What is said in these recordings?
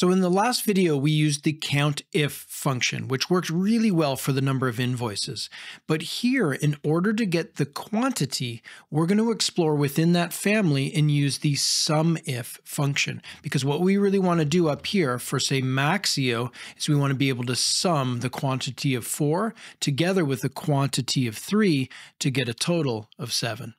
So in the last video, we used the COUNTIF function, which works really well for the number of invoices. But here, in order to get the quantity, we're going to explore within that family and use the SUMIF function. Because what we really want to do up here for, say, Maxio, is we want to be able to sum the quantity of 4 together with the quantity of 3 to get a total of 7.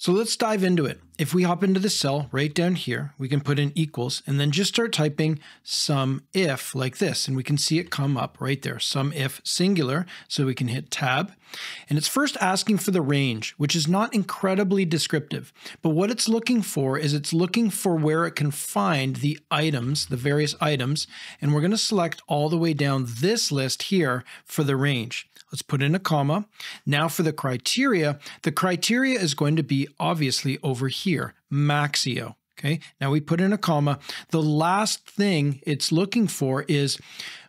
So let's dive into it. If we hop into the cell right down here, we can put in equals and then just start typing sum if like this. And we can see it come up right there, sum if singular. So we can hit tab. And it's first asking for the range, which is not incredibly descriptive. But what it's looking for is it's looking for where it can find the items, the various items. And we're going to select all the way down this list here for the range. Let's put in a comma. Now for the criteria, the criteria is going to be obviously over here, Maxio. Okay, now we put in a comma. The last thing it's looking for is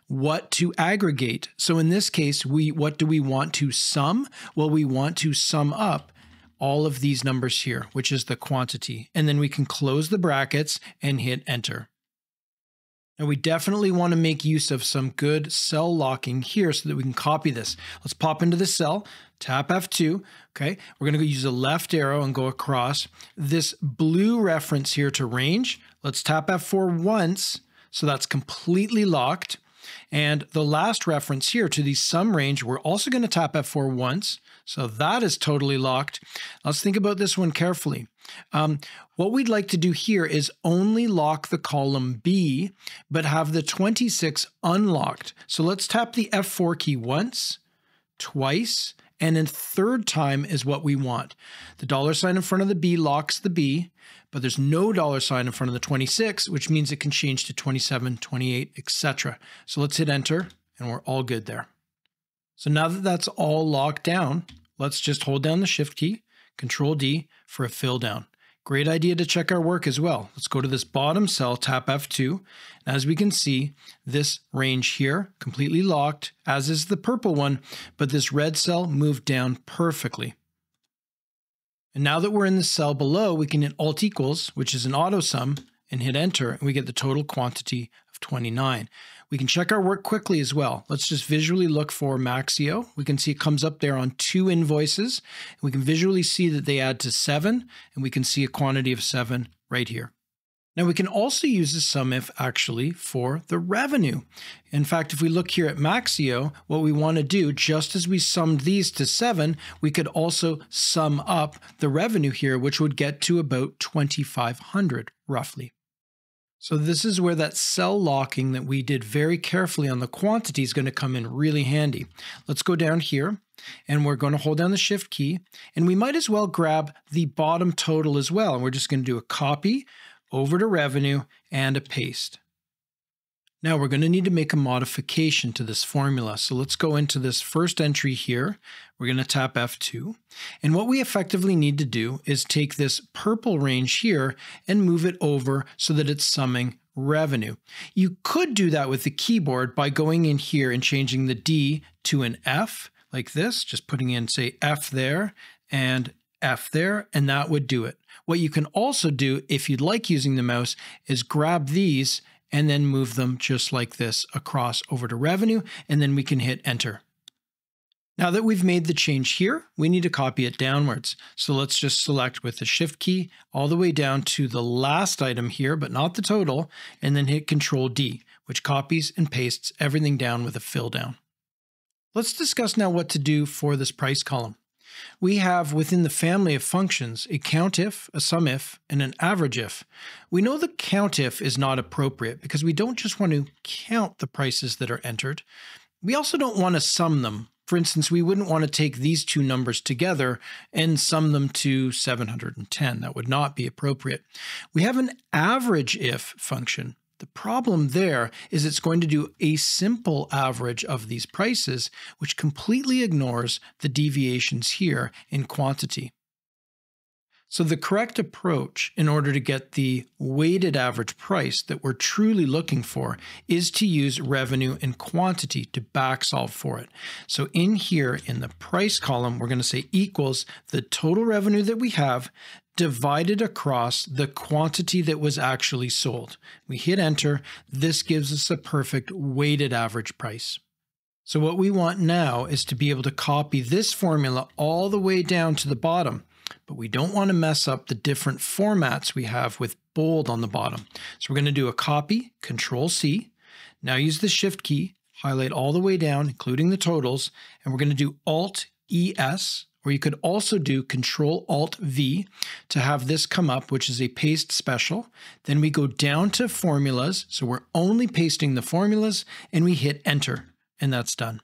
what to aggregate. So in this case, we what do we want to sum? Well, we want to sum up all of these numbers here, which is the quantity. And then we can close the brackets and hit enter. And we definitely want to make use of some good cell locking here so that we can copy this. Let's pop into the cell, tap F2. Okay, we're going to use the left arrow and go across. This blue reference here to range, let's tap F4 once. So that's completely locked. And the last reference here to the sum range, we're also going to tap F4 once. So that is totally locked. Let's think about this one carefully. Um, what we'd like to do here is only lock the column B, but have the 26 unlocked. So let's tap the F4 key once, twice, and then third time is what we want. The dollar sign in front of the B locks the B, but there's no dollar sign in front of the 26, which means it can change to 27, 28, etc. So let's hit enter and we're all good there. So now that that's all locked down, let's just hold down the shift key, control D for a fill down. Great idea to check our work as well. Let's go to this bottom cell, tap F2. and As we can see, this range here, completely locked, as is the purple one, but this red cell moved down perfectly. And now that we're in the cell below, we can hit Alt equals, which is an auto sum, and hit enter, and we get the total quantity of 29. We can check our work quickly as well. Let's just visually look for Maxio. We can see it comes up there on two invoices. We can visually see that they add to seven, and we can see a quantity of seven right here. Now we can also use the SUMIF actually for the revenue. In fact, if we look here at Maxio, what we want to do, just as we summed these to seven, we could also sum up the revenue here, which would get to about 2,500 roughly. So this is where that cell locking that we did very carefully on the quantity is going to come in really handy. Let's go down here and we're going to hold down the shift key and we might as well grab the bottom total as well. And we're just going to do a copy over to revenue and a paste. Now we're going to need to make a modification to this formula. So let's go into this first entry here. We're going to tap F2. And what we effectively need to do is take this purple range here and move it over so that it's summing revenue. You could do that with the keyboard by going in here and changing the D to an F like this, just putting in say F there and F there, and that would do it. What you can also do if you'd like using the mouse is grab these and then move them just like this across over to revenue, and then we can hit enter. Now that we've made the change here, we need to copy it downwards. So let's just select with the shift key all the way down to the last item here, but not the total, and then hit control D, which copies and pastes everything down with a fill down. Let's discuss now what to do for this price column. We have within the family of functions a COUNTIF, a SUMIF, and an AVERAGEIF. We know the COUNTIF is not appropriate because we don't just want to count the prices that are entered. We also don't want to sum them. For instance, we wouldn't want to take these two numbers together and sum them to 710. That would not be appropriate. We have an AVERAGEIF function. The problem there is it's going to do a simple average of these prices, which completely ignores the deviations here in quantity. So the correct approach in order to get the weighted average price that we're truly looking for is to use revenue and quantity to back solve for it. So in here in the price column, we're going to say equals the total revenue that we have divided across the quantity that was actually sold. We hit enter. This gives us a perfect weighted average price. So what we want now is to be able to copy this formula all the way down to the bottom, but we don't want to mess up the different formats we have with bold on the bottom. So we're going to do a copy, control C. Now use the shift key, highlight all the way down, including the totals, and we're going to do alt ES, or you could also do Control Alt V to have this come up, which is a paste special. Then we go down to formulas. So we're only pasting the formulas and we hit enter and that's done.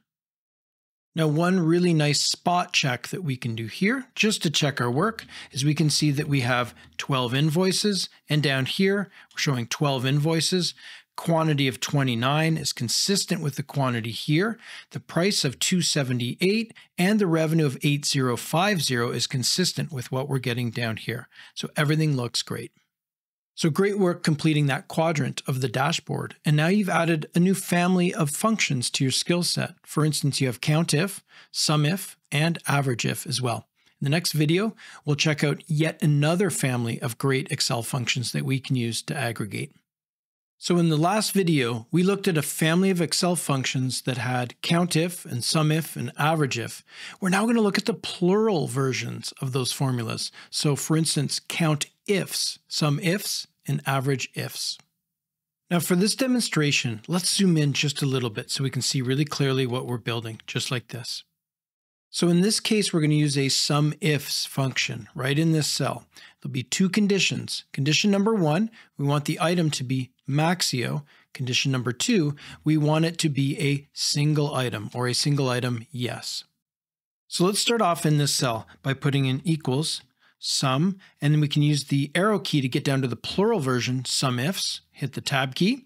Now, one really nice spot check that we can do here, just to check our work, is we can see that we have 12 invoices, and down here, we're showing 12 invoices. Quantity of 29 is consistent with the quantity here. The price of 278 and the revenue of 8050 is consistent with what we're getting down here. So everything looks great. So great work completing that quadrant of the dashboard. And now you've added a new family of functions to your skill set. For instance, you have COUNTIF, SUMIF, and AVERAGEIF as well. In the next video, we'll check out yet another family of great Excel functions that we can use to aggregate. So in the last video, we looked at a family of Excel functions that had COUNTIF and SUMIF and AVERAGEIF. We're now going to look at the plural versions of those formulas. So for instance, count ifs, sum ifs, and average ifs. Now for this demonstration, let's zoom in just a little bit so we can see really clearly what we're building, just like this. So in this case, we're going to use a sum ifs function right in this cell. There'll be two conditions. Condition number one, we want the item to be Maxio. Condition number two, we want it to be a single item or a single item yes. So let's start off in this cell by putting in equals sum, and then we can use the arrow key to get down to the plural version, sum ifs, hit the tab key.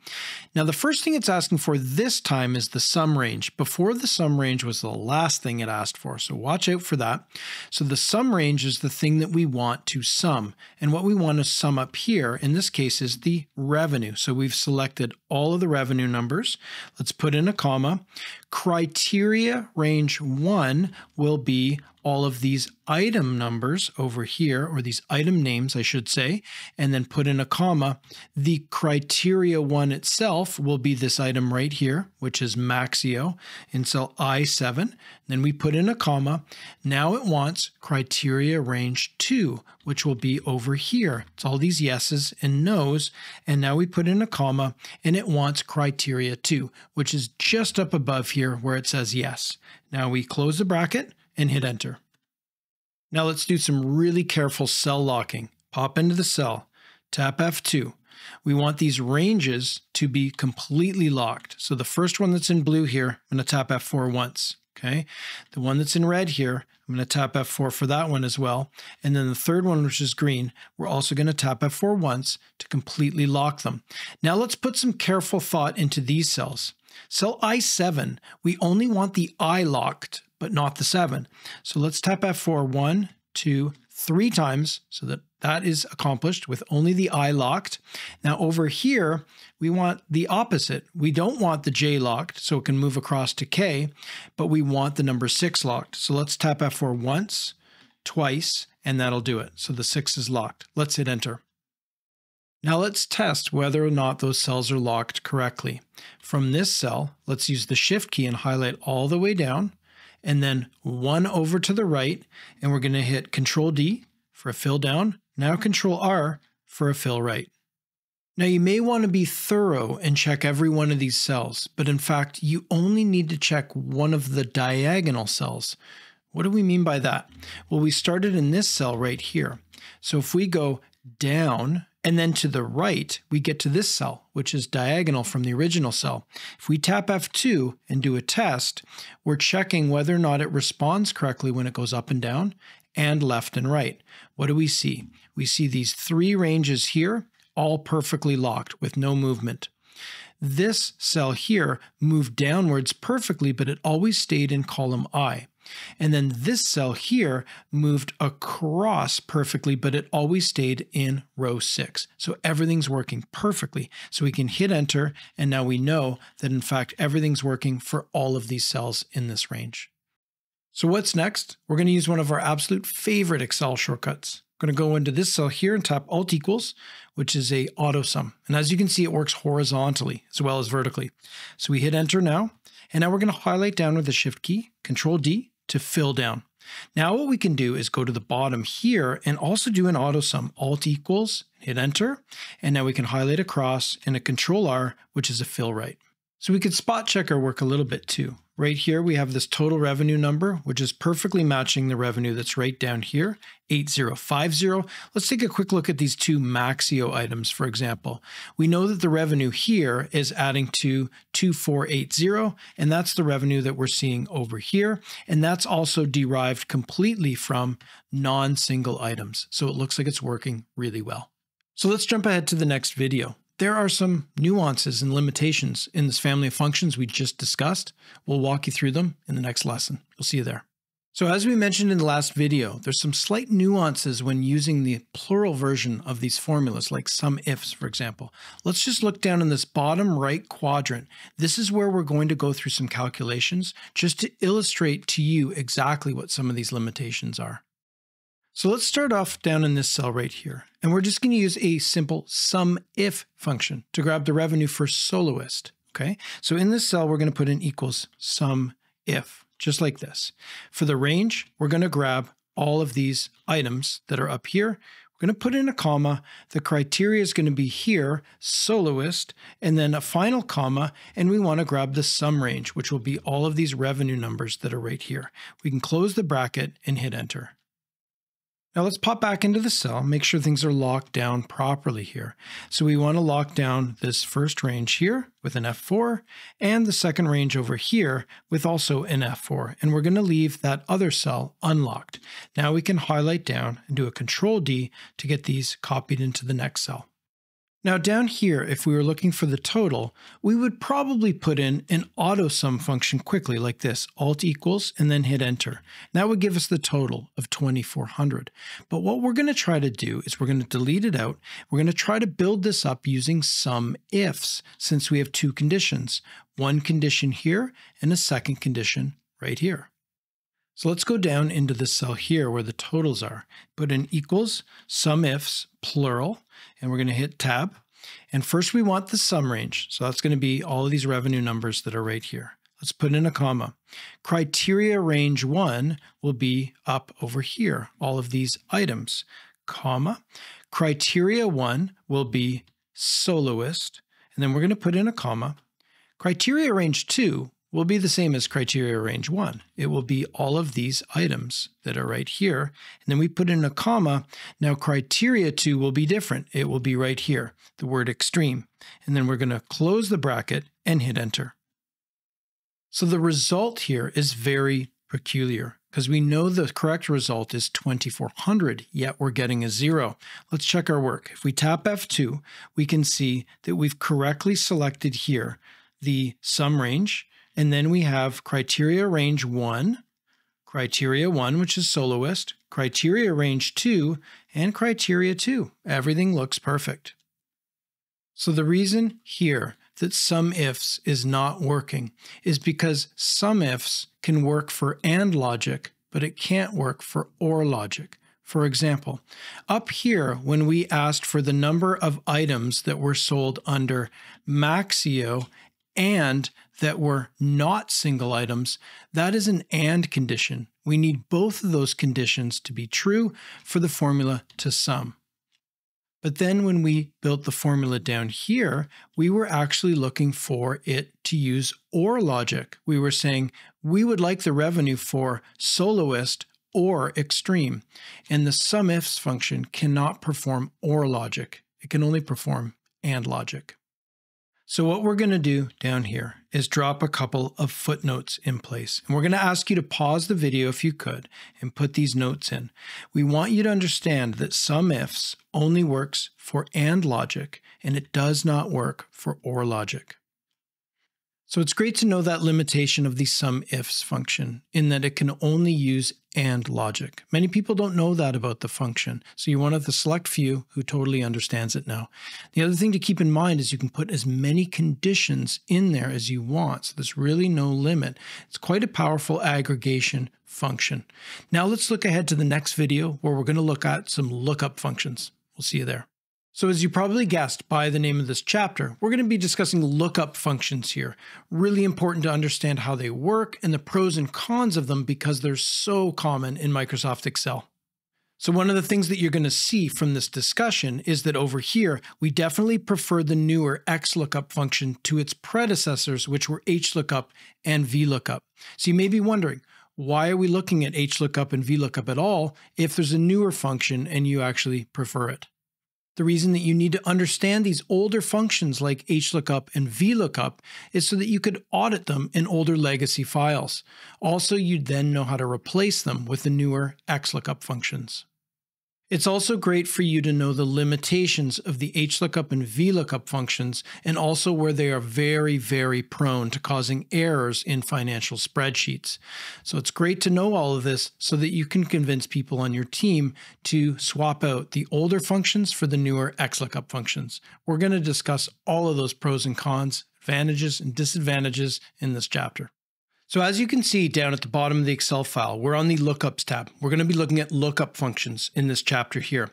Now the first thing it's asking for this time is the sum range. Before the sum range was the last thing it asked for, so watch out for that. So the sum range is the thing that we want to sum, and what we want to sum up here, in this case, is the revenue. So we've selected all of the revenue numbers. Let's put in a comma. Criteria range 1 will be all of these item numbers over here, or these item names, I should say, and then put in a comma. The criteria one itself will be this item right here, which is Maxio in cell I7. Then we put in a comma. Now it wants criteria range 2, which will be over here. It's all these yeses and nos. And now we put in a comma, and it wants criteria 2, which is just up above here where it says yes. Now we close the bracket and hit enter. Now let's do some really careful cell locking. Pop into the cell, tap F2. We want these ranges to be completely locked. So the first one that's in blue here, I'm going to tap F4 once. Okay. The one that's in red here, I'm going to tap F4 for that one as well. And then the third one, which is green, we're also going to tap F4 once to completely lock them. Now let's put some careful thought into these cells. Cell I7, we only want the I locked but not the 7. So let's tap F4 one, two, three times so that that is accomplished with only the I locked. Now over here, we want the opposite. We don't want the J locked so it can move across to K, but we want the number 6 locked. So let's tap F4 once, twice, and that'll do it. So the 6 is locked. Let's hit enter. Now let's test whether or not those cells are locked correctly. From this cell, let's use the Shift key and highlight all the way down and then one over to the right, and we're going to hit Control D for a fill down, now Control R for a fill right. Now you may want to be thorough and check every one of these cells, but in fact, you only need to check one of the diagonal cells. What do we mean by that? Well, we started in this cell right here. So if we go down and then to the right, we get to this cell, which is diagonal from the original cell. If we tap F2 and do a test, we're checking whether or not it responds correctly when it goes up and down and left and right. What do we see? We see these three ranges here, all perfectly locked with no movement. This cell here moved downwards perfectly, but it always stayed in column I. And then this cell here moved across perfectly, but it always stayed in row six. So everything's working perfectly. So we can hit enter, and now we know that in fact everything's working for all of these cells in this range. So what's next? We're going to use one of our absolute favorite Excel shortcuts, I'm going to go into this cell here and tap Alt equals, which is a auto sum. And as you can see, it works horizontally as well as vertically. So we hit enter now. And now we're going to highlight down with the shift key, control D to fill down. Now what we can do is go to the bottom here and also do an auto sum, alt equals, hit enter. And now we can highlight across and a control R, which is a fill right. So we could spot check our work a little bit too. Right here, we have this total revenue number, which is perfectly matching the revenue that's right down here, 8050. Let's take a quick look at these two Maxio items, for example. We know that the revenue here is adding to 2480, and that's the revenue that we're seeing over here. And that's also derived completely from non-single items. So it looks like it's working really well. So let's jump ahead to the next video. There are some nuances and limitations in this family of functions we just discussed. We'll walk you through them in the next lesson. We'll see you there. So as we mentioned in the last video, there's some slight nuances when using the plural version of these formulas, like sum ifs, for example. Let's just look down in this bottom right quadrant. This is where we're going to go through some calculations just to illustrate to you exactly what some of these limitations are. So let's start off down in this cell right here. And we're just going to use a simple sum if function to grab the revenue for soloist. Okay, so in this cell, we're going to put in equals sum if, just like this. For the range, we're going to grab all of these items that are up here. We're going to put in a comma. The criteria is going to be here, soloist, and then a final comma. And we want to grab the sum range, which will be all of these revenue numbers that are right here. We can close the bracket and hit enter. Now let's pop back into the cell, make sure things are locked down properly here. So we want to lock down this first range here with an F4 and the second range over here with also an F4. And we're going to leave that other cell unlocked. Now we can highlight down and do a control D to get these copied into the next cell. Now down here, if we were looking for the total, we would probably put in an auto sum function quickly like this, alt equals, and then hit enter. That would give us the total of 2400. But what we're going to try to do is we're going to delete it out. We're going to try to build this up using sum ifs, since we have two conditions, one condition here and a second condition right here. So let's go down into the cell here where the totals are. Put in equals, sum ifs, plural, and we're going to hit tab. And first we want the sum range. So that's going to be all of these revenue numbers that are right here. Let's put in a comma. Criteria range one will be up over here, all of these items, comma. Criteria one will be soloist, and then we're going to put in a comma. Criteria range two will be the same as criteria range one. It will be all of these items that are right here. And then we put in a comma. Now criteria two will be different. It will be right here, the word extreme. And then we're going to close the bracket and hit enter. So the result here is very peculiar because we know the correct result is 2400, yet we're getting a zero. Let's check our work. If we tap F2, we can see that we've correctly selected here the sum range and then we have criteria range one, criteria one, which is soloist, criteria range two, and criteria two. Everything looks perfect. So the reason here that sum ifs is not working is because sum ifs can work for AND logic, but it can't work for OR logic. For example, up here, when we asked for the number of items that were sold under Maxio and that were not single items, that is an AND condition. We need both of those conditions to be true for the formula to sum. But then when we built the formula down here, we were actually looking for it to use OR logic. We were saying we would like the revenue for soloist or extreme. And the sum ifs function cannot perform OR logic. It can only perform AND logic. So what we're going to do down here is drop a couple of footnotes in place. And we're going to ask you to pause the video if you could and put these notes in. We want you to understand that sum ifs only works for AND logic and it does not work for OR logic. So it's great to know that limitation of the sum ifs function in that it can only use and logic. Many people don't know that about the function, so you're one of the select few who totally understands it now. The other thing to keep in mind is you can put as many conditions in there as you want, so there's really no limit. It's quite a powerful aggregation function. Now let's look ahead to the next video where we're going to look at some lookup functions. We'll see you there. So as you probably guessed by the name of this chapter, we're going to be discussing lookup functions here. Really important to understand how they work and the pros and cons of them because they're so common in Microsoft Excel. So one of the things that you're going to see from this discussion is that over here, we definitely prefer the newer XLOOKUP function to its predecessors, which were HLOOKUP and VLOOKUP. So you may be wondering, why are we looking at HLOOKUP and VLOOKUP at all if there's a newer function and you actually prefer it? The reason that you need to understand these older functions like HLOOKUP and VLOOKUP is so that you could audit them in older legacy files. Also, you'd then know how to replace them with the newer XLOOKUP functions. It's also great for you to know the limitations of the HLOOKUP and VLOOKUP functions and also where they are very, very prone to causing errors in financial spreadsheets. So it's great to know all of this so that you can convince people on your team to swap out the older functions for the newer XLOOKUP functions. We're going to discuss all of those pros and cons, advantages and disadvantages in this chapter. So as you can see down at the bottom of the Excel file, we're on the lookups tab. We're going to be looking at lookup functions in this chapter here.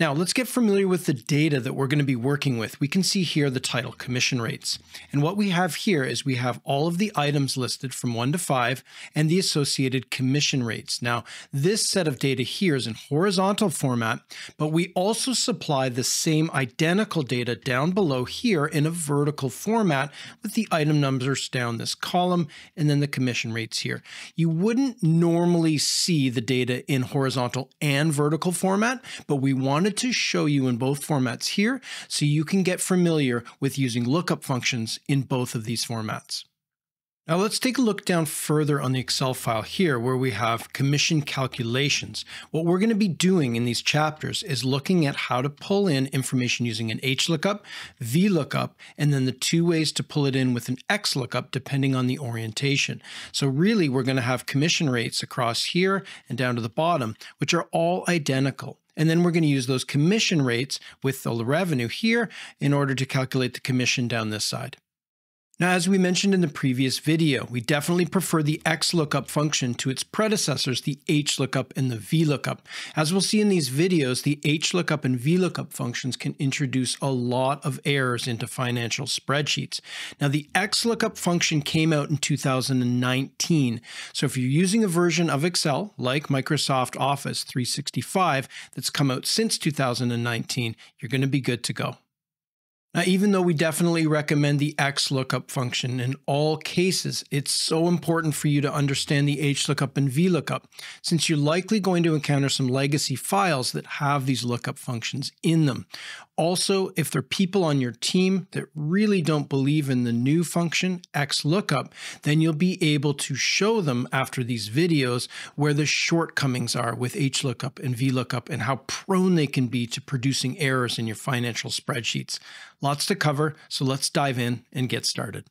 Now let's get familiar with the data that we're going to be working with. We can see here the title, commission rates. And what we have here is we have all of the items listed from one to five and the associated commission rates. Now this set of data here is in horizontal format, but we also supply the same identical data down below here in a vertical format with the item numbers down this column and then the commission rates here. You wouldn't normally see the data in horizontal and vertical format, but we wanted to show you in both formats here so you can get familiar with using lookup functions in both of these formats. Now let's take a look down further on the Excel file here where we have commission calculations. What we're going to be doing in these chapters is looking at how to pull in information using an HLOOKUP, VLOOKUP, and then the two ways to pull it in with an XLOOKUP depending on the orientation. So really we're going to have commission rates across here and down to the bottom, which are all identical. And then we're going to use those commission rates with the revenue here in order to calculate the commission down this side. Now, as we mentioned in the previous video, we definitely prefer the XLOOKUP function to its predecessors, the HLOOKUP and the VLOOKUP. As we'll see in these videos, the HLOOKUP and VLOOKUP functions can introduce a lot of errors into financial spreadsheets. Now, the XLOOKUP function came out in 2019. So if you're using a version of Excel like Microsoft Office 365 that's come out since 2019, you're going to be good to go. Now, even though we definitely recommend the XLOOKUP function in all cases, it's so important for you to understand the HLOOKUP and VLOOKUP, since you're likely going to encounter some legacy files that have these lookup functions in them. Also, if there are people on your team that really don't believe in the new function, XLOOKUP, then you'll be able to show them after these videos where the shortcomings are with HLOOKUP and VLOOKUP and how prone they can be to producing errors in your financial spreadsheets. Lots to cover, so let's dive in and get started.